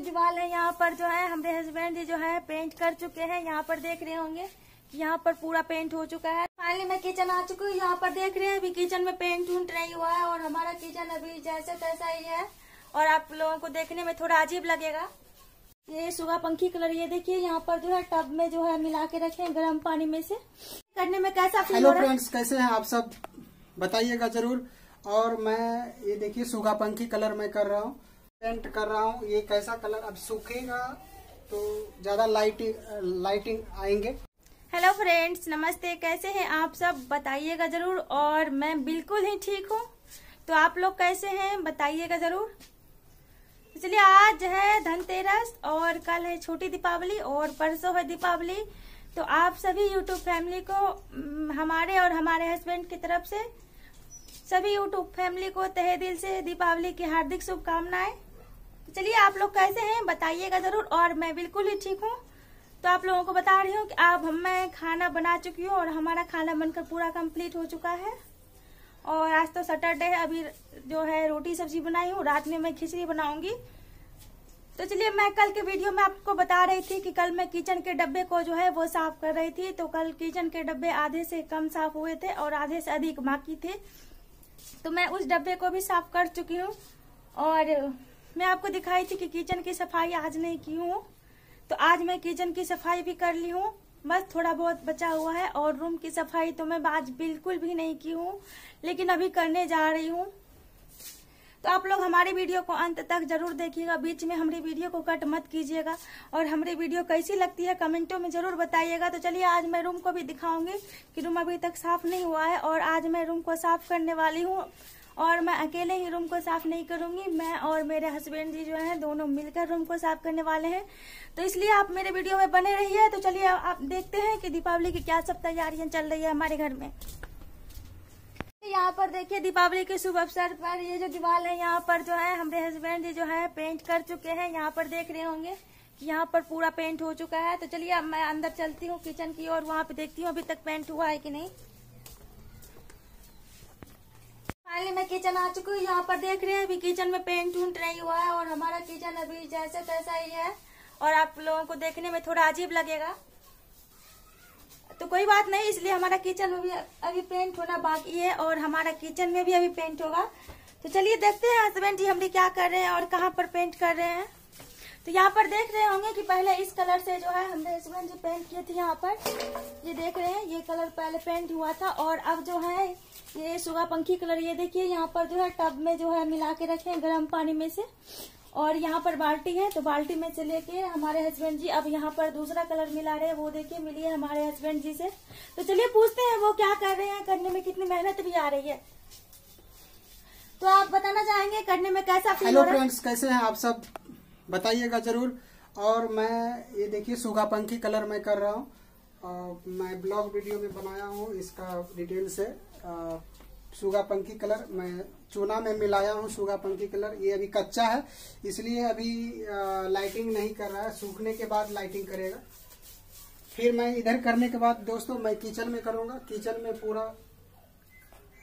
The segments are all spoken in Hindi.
जो दीवार है यहाँ पर जो है हमारे हस्बैंड जो है पेंट कर चुके हैं। यहाँ पर देख रहे होंगे। कि यहाँ पर पूरा पेंट हो चुका है। फाइनली मैं किचन आ चुकी हूँ। यहाँ पर देख रहे हैं अभी किचन में पेंट उंट नहीं हुआ है और हमारा किचन अभी जैसे तैसा ही है। और आप लोगों को देखने में थोड़ा अजीब लगेगा। ये सुगा पंखी कलर ये देखिए यहाँ पर जो है टब में जो है मिला के रखे हैं गर्म पानी में से। करने में कैसा फील हेलो हो रहा है? फ्रेंड्स कैसे हैं आप सब? बताइएगा ज़रूर। और मैं ये देखिए सुगा पंखी कलर में कर रहा हूँ। पेंट कर रहा हूँ, ये कैसा कलर अब सूखेगा तो ज़्यादा लाइटिंग लाइटिंग आएँगे। हेलो फ्रेंड्स नमस्ते, कैसे हैं आप सब? बताइएगा ज़रूर, और मैं बिल्कुल ही ठीक हूँ। तो आप लोग कैसे हैं? बताइएगा ज़रूर। इसलिए आज है धनतेरस, और कल है छोटी दीपावली, और परसों है दीपावली। तो आप सभी यूट्यूब फैमिली को हमारे और हमारे हस्बैंड की तरफ़ से, सभी यूट्यूब फैमिली को तहे दिल से दीपावली की हार्दिक शुभकामनाएँ। तो चलिए आप लोग कैसे हैं बताइएगा ज़रूर और मैं बिल्कुल ही ठीक हूँ। तो आप लोगों को बता रही हूँ कि अब मैं खाना बना चुकी हूँ और हमारा खाना बनकर पूरा कंप्लीट हो चुका है। और आज तो सैटरडे है, अभी जो है रोटी सब्ज़ी बनाई हूँ, रात में मैं खिचड़ी बनाऊँगी। तो चलिए मैं कल के वीडियो में आपको बता रही थी कि कल मैं किचन के डब्बे को जो है वो साफ़ कर रही थी। तो कल किचन के डब्बे आधे से कम साफ़ हुए थे और आधे से अधिक बाकी थे। तो मैं उस डब्बे को भी साफ़ कर चुकी हूँ और मैं आपको दिखाई थी कि किचन की सफ़ाई आज नहीं की हूँ। तो आज मैं किचन की सफ़ाई भी कर ली हूँ। बस थोड़ा बहुत बचा हुआ है और रूम की सफ़ाई तो मैं आज बिल्कुल भी नहीं की हूँ, लेकिन अभी करने जा रही हूँ। तो आप लोग हमारी वीडियो को अंत तक ज़रूर देखिएगा। बीच में हमारी वीडियो को कट मत कीजिएगा और हमारी वीडियो कैसी लगती है कमेंटों में ज़रूर बताइएगा। तो चलिए आज मैं रूम को भी दिखाऊँगी कि रूम अभी तक साफ़ नहीं हुआ है और आज मैं रूम को साफ़ करने वाली हूँ। और मैं अकेले ही रूम को साफ़ नहीं करूँगी। मैं और मेरे हस्बैंड जी जो है, दोनों मिलकर रूम को साफ़ करने वाले हैं। तो इसलिए आप मेरे वीडियो में बने रहिए। तो चलिए, आप देखते हैं कि दीपावली की क्या सब तैयारियाँ चल रही है हमारे घर में। यहाँ पर देखिए, दीपावली के शुभ अवसर पर ये जो दीवार है, यहाँ पर जो है, हमारे हस्बैंड जी जो है पेंट कर चुके हैं। यहाँ पर देख रहे होंगे कि यहाँ पर पूरा पेंट हो चुका है। तो चलिए, अब मैं अंदर चलती हूँ किचन की और वहाँ पे देखती हूँ, अभी तक पेंट हुआ है कि नहीं। मैं किचन आ चुके हूँ, यहाँ पर देख रहे हैं, अभी किचन में पेंट उंट नहीं हुआ है और हमारा किचन अभी जैसे तैसा ही है। और आप लोगों को देखने में थोड़ा अजीब लगेगा। तो कोई बात नहीं, इसलिए हमारा किचन में भी अभी पेंट होना बाकी है और हमारा किचन में भी अभी पेंट होगा। तो चलिए देखते हैं, हस्बैंड जी, हम भी क्या कर रहे हैं और कहाँ पर पेंट कर रहे हैं? तो यहाँ पर देख रहे होंगे कि पहले इस कलर से जो है हमने हस्बैंड जी पेंट किए थे यहाँ पर। ये देख रहे हैं ये कलर पहले पेंट हुआ था और अब जो है ये सुगा पंखी कलर ये देखिए यहाँ पर जो है टब में जो है मिला के रखे हैं गर्म पानी में से। और यहाँ पर बाल्टी है तो बाल्टी में से लेके हमारे हस्बैंड जी अब यहाँ पर दूसरा कलर मिला रहे हैं वो देखिए मिली है हमारे हस्बैंड जी से। तो चलिए पूछते हैं वो क्या कर रहे हैं करने में कितनी मेहनत भी आ रही है। तो आप बताना चाहेंगे करने में कैसा फील हो रहा है? फ्रेंड्स कैसे हैं आप सब? बताइएगा ज़रूर। और मैं ये देखिए सूखा पंखी कलर मैं कर रहा हूँ। मैं ब्लॉग वीडियो में बनाया हूँ इसका डिटेल से आ, सूगा पंखी कलर मैं चूना में मिलाया हूँ सूगा पंखी कलर। ये अभी कच्चा है इसलिए अभी आ, लाइटिंग नहीं कर रहा है। सूखने के बाद लाइटिंग करेगा। फिर मैं इधर करने के बाद दोस्तों मैं किचन में करूँगा। किचन में पूरा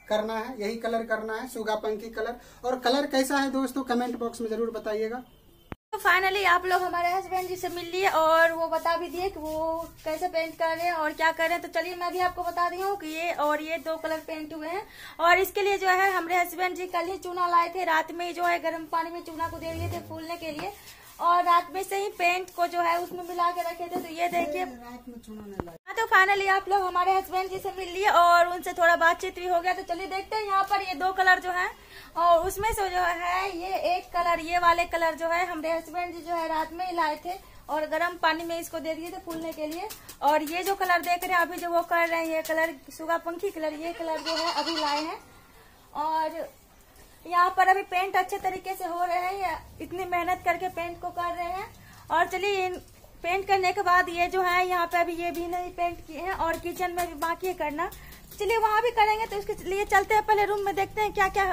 करना है यही कलर करना है सुगा पंखी कलर। और कलर कैसा है दोस्तों कमेंट बॉक्स में ज़रूर बताइएगा। तो फाइनली आप लोग हमारे हस्बैंड जी से मिल लिए और वो बता भी दिए कि वो कैसे पेंट कर रहे हैं और क्या कर रहे हैं। तो चलिए मैं भी आपको बता दी हूँ कि ये और ये दो कलर पेंट हुए हैं। और इसके लिए जो है, हमारे हस्बैंड जी कल ही चूना लाए थे। रात में जो है, गर्म पानी में चूना को दे दिए थे फूलने के लिए। और रात में से ही पेंट को जो है, उसमें मिला के रखे थे। तो ये देखिए। रात में चूना तो फाइनली आप लोग हमारे हस्बैंड जी से मिल लिए और उनसे थोड़ा बातचीत भी हो गया। तो चलिए देखते हैं यहाँ पर ये दो कलर जो है और उसमें से जो है ये एक कलर ये वाले कलर जो है हमारे हस्बैंड जी जो है रात में ही लाए थे और गर्म पानी में इसको दे दिए थे फूलने के लिए। और ये जो कलर देख रहे हैं, अभी जो वो कर रहे हैं, ये कलर सुगा पंखी कलर ये कलर जो है अभी लाए हैं। और यहाँ पर अभी पेंट अच्छे तरीके से हो रहे हैं इतनी मेहनत करके पेंट को कर रहे हैं। और चलिए पेंट करने के बाद ये जो है, यहाँ पे अभी ये भी नहीं पेंट किए हैं और किचन में भी बाकी है करना। चलिए, वहाँ भी करेंगे तो उसके लिए चलते हैं, पहले रूम में देखते हैं क्या क्या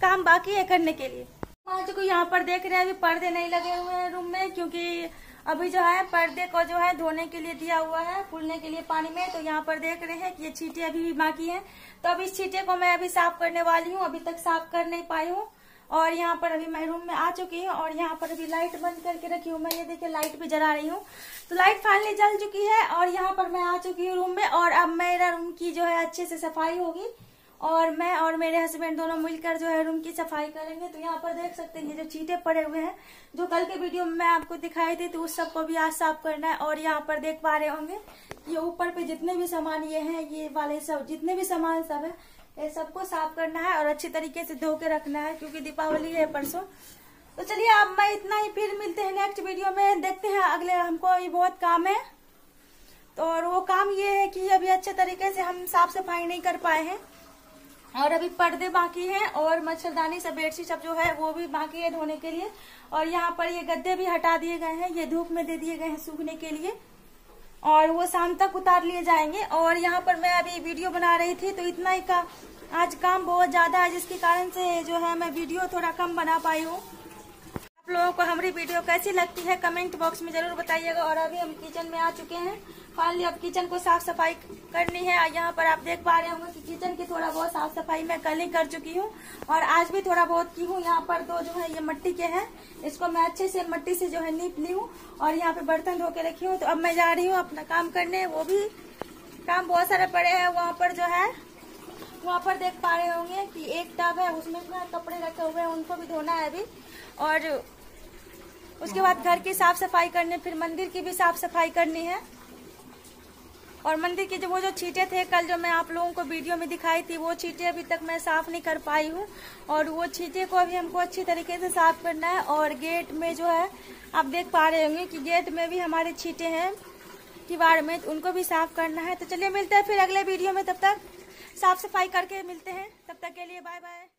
काम बाकी है करने के लिए। को यहाँ पर देख रहे हैं, अभी पर्दे नहीं लगे हुए हैं रूम में, क्योंकि अभी जो है, पर्दे को जो है धोने के लिए दिया हुआ है, फूलने के लिए पानी में। तो यहाँ पर देख रहे हैं कि ये छींटे अभी भी बाकी हैं। तो अभी इस छींटे को मैं अभी साफ़ करने वाली हूँ, अभी तक साफ़ कर नहीं पाई हूँ। और यहाँ पर अभी मैं रूम में आ चुकी हूँ और यहाँ पर अभी लाइट बंद करके रखी हूँ। मैं ये देखिए लाइट भी जला रही हूँ। तो लाइट फाइनली जल चुकी है और यहाँ पर मैं आ चुकी हूँ रूम में और अब मेरा रूम की जो है अच्छे से सफ़ाई होगी और मैं और मेरे हस्बैंड दोनों मिलकर जो है रूम की सफ़ाई करेंगे। तो यहाँ पर देख सकते हैं जो चीटे पड़े हुए हैं, जो कल के वीडियो में मैं आपको दिखाई थी तो उस सबको भी आज साफ़ करना है और यहाँ पर देख पा रहे होंगे, ये ऊपर पे जितने भी सामान ये हैं, ये वाले सब, जितने भी सामान सब है ये सबको साफ़ करना है और अच्छी तरीके से धो के रखना है, क्योंकि दीपावली है परसों। तो चलिए अब मैं इतना ही, फिर मिलते हैं नेक्स्ट वीडियो में। देखते हैं अगले, हमको अभी बहुत काम है। तो और वो काम ये है कि अभी अच्छे तरीके से हम साफ़ सफ़ाई नहीं कर पाए हैं। और अभी पर्दे बाकी हैं और मच्छरदानी सब बेडशीट सब जो है, वो भी बाकी है धोने के लिए। और यहाँ पर ये गद्दे भी हटा दिए गए हैं, ये धूप में दे दिए गए हैं सूखने के लिए। और वो शाम तक उतार लिए जाएँगे। और यहाँ पर मैं अभी वीडियो बना रही थी तो इतना ही का आज काम बहुत ज़्यादा है, जिसके कारण से जो है मैं वीडियो थोड़ा कम बना पाई हूँ। आप लोगों को हमारी वीडियो कैसी लगती है, कमेंट बॉक्स में ज़रूर बताइएगा। और अभी हम किचन में आ चुके हैं। फाइनली अब किचन को साफ़ सफ़ाई करनी है। यहाँ पर आप देख पा रहे होंगे कि किचन की थोड़ा बहुत साफ़ सफ़ाई मैं कल ही कर चुकी हूँ और आज भी थोड़ा बहुत की हूँ। यहाँ पर तो जो है, ये मट्टी के हैं। इसको मैं अच्छे से मट्टी से जो है नीप ली हूँ और यहाँ पे बर्तन धो के रखी हूँ। तो अब मैं जा रही हूँ अपना काम करने। वो भी काम बहुत सारे पड़े हैं। वहाँ पर जो है, वहाँ पर देख पा रहे होंगे कि एक टब है, उसमें जो कपड़े रखे हुए हैं, उनको भी धोना है अभी। और उसके बाद घर की साफ़ सफ़ाई करनी, फिर मंदिर की भी साफ़ सफ़ाई करनी है। और मंदिर के जो वो जो छींटे थे, कल जो मैं आप लोगों को वीडियो में दिखाई थी, वो छींटे अभी तक मैं साफ़ नहीं कर पाई हूँ। और वो छींटे को अभी हमको अच्छी तरीके से साफ़ करना है और गेट में जो है, आप देख पा रहे होंगे कि गेट में भी हमारे छींटे हैं किवाड़ में तो उनको भी साफ़ करना है। तो चलिए मिलते हैं फिर अगले वीडियो में, तब तक साफ़ सफ़ाई करके मिलते हैं। तब तक के लिए बाय बाय